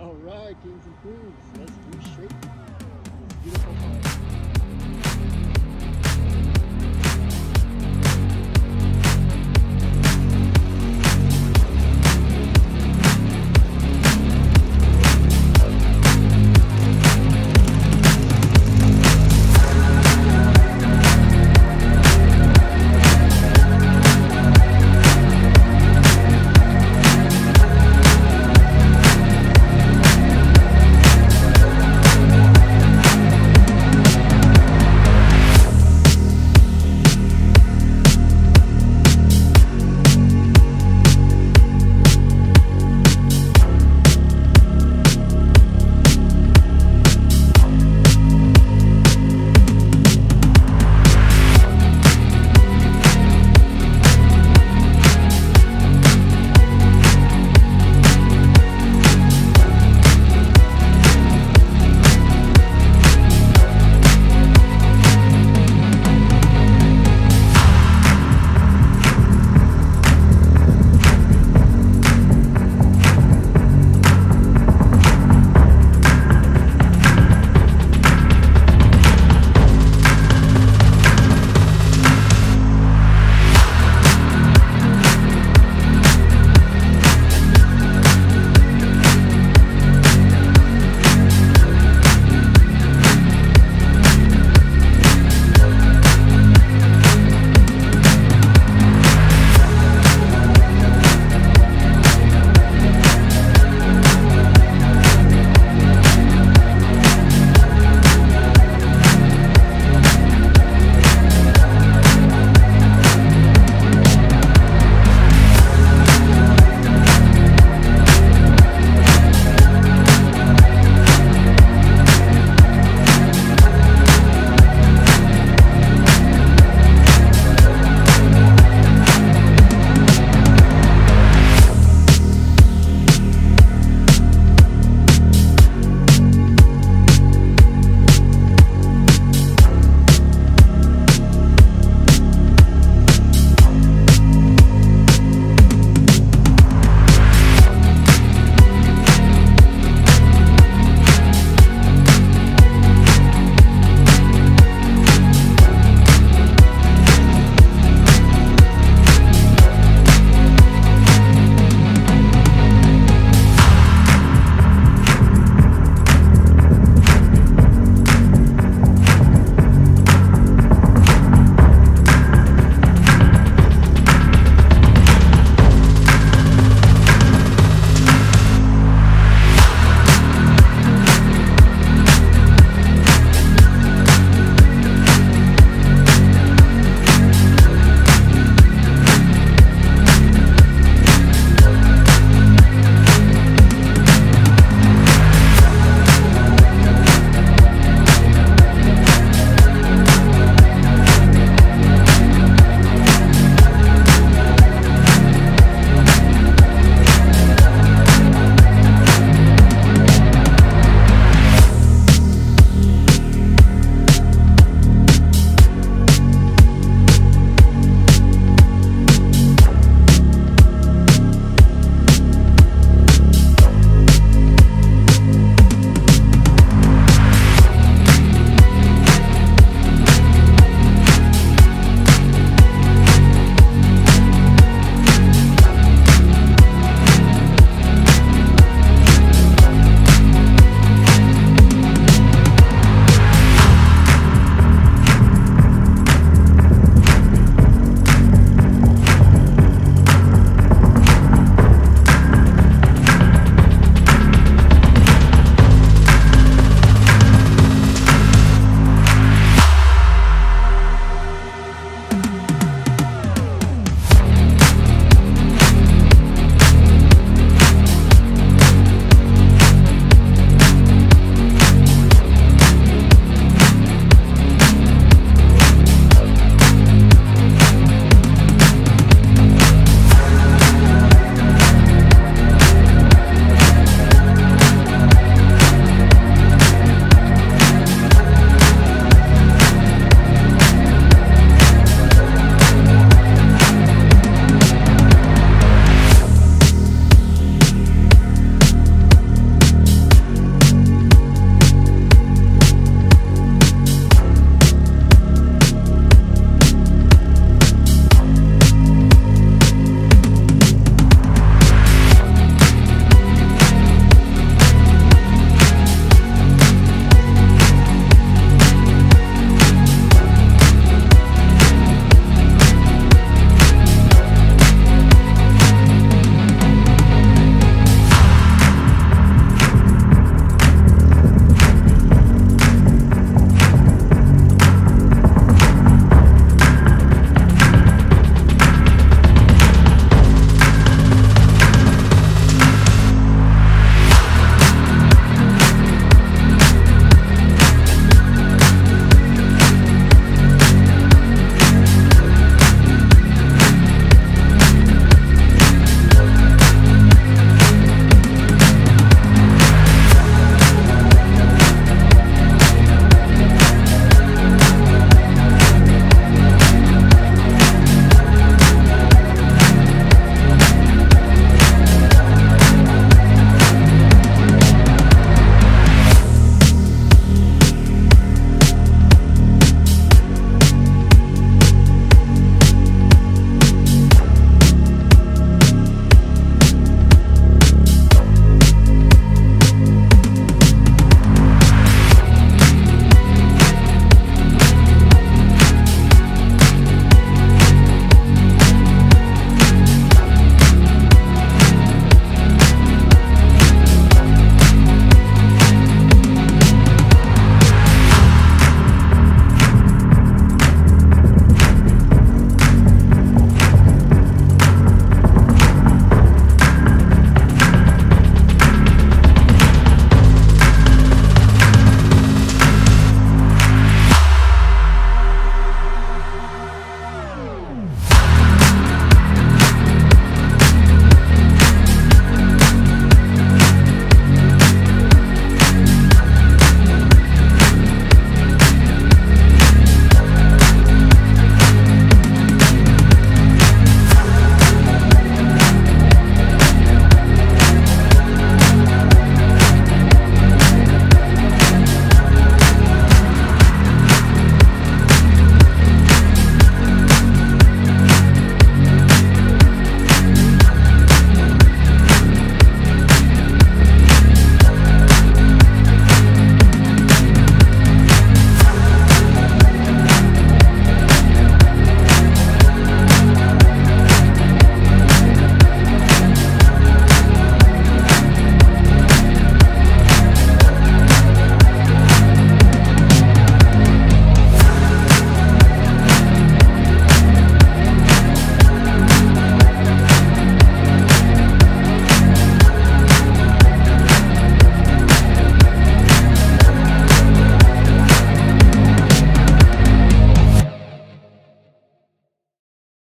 All right, kings and queens, let's do shape this beautiful heart.